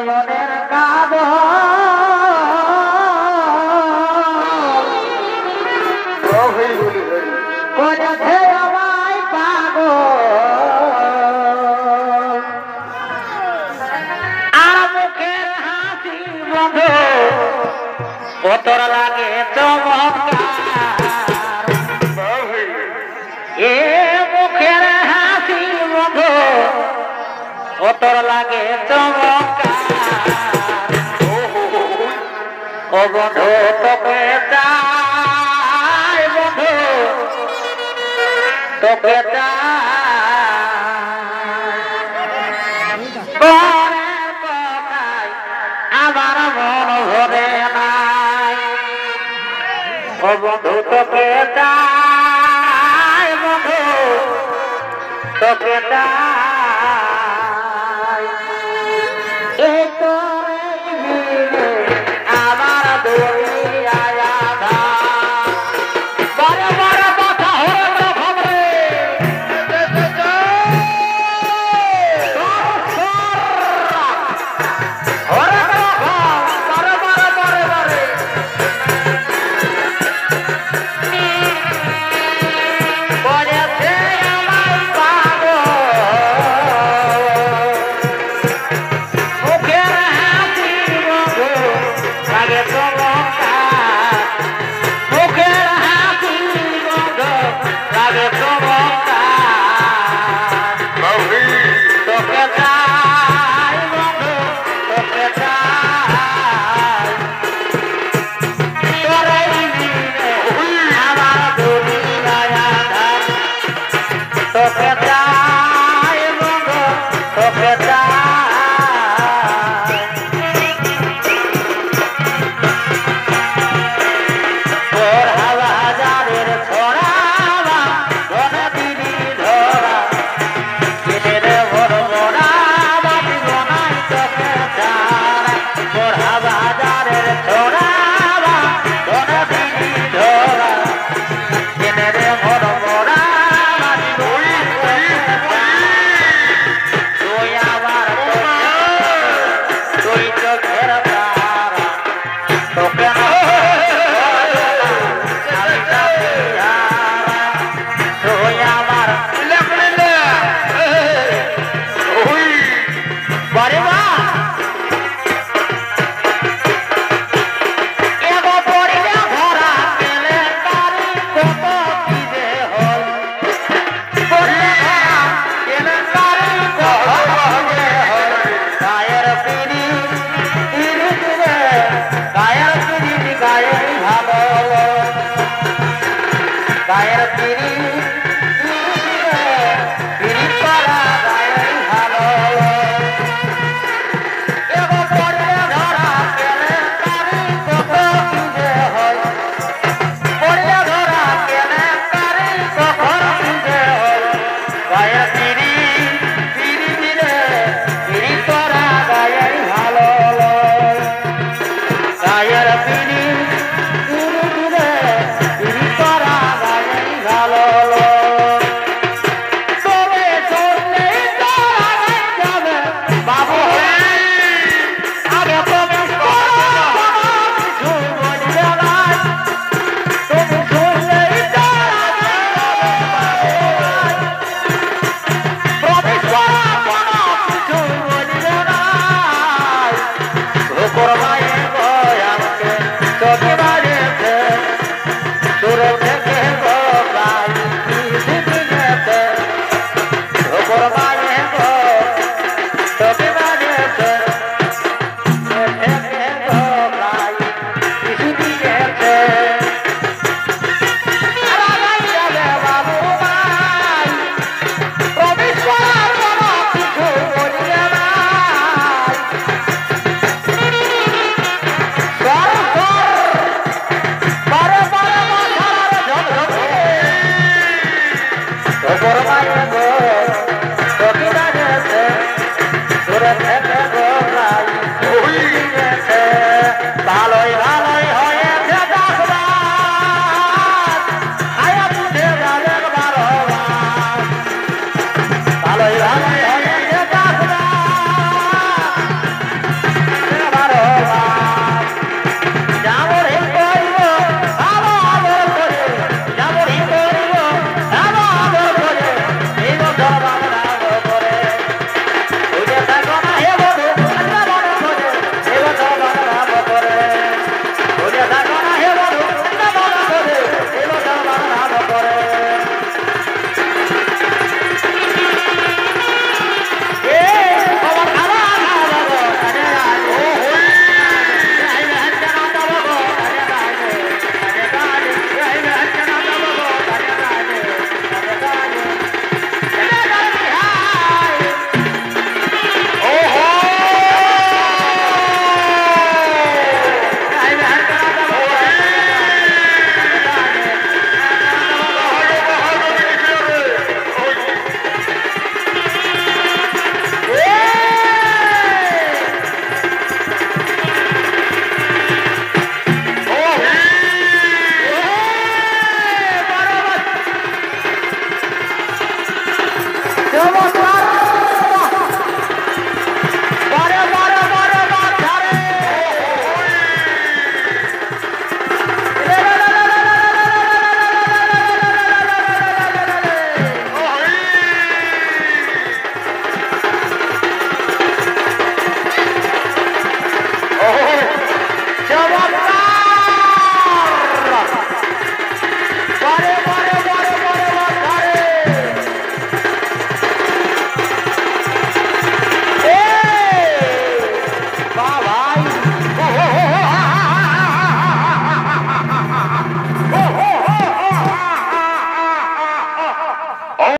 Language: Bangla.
দুনয়নের কাব করেছে আমায় পাগল আর মুখের হাসি বন্ধ কতর লাগে চমৎকার এ মুখের হাসি বন্ধ কতর লাগে চমৎকার বন্ধু তোকে চাই বন্ধু তোকে আমার মন ভরে নাই? ও তোকে চাই বন্ধু তোকে Let it go.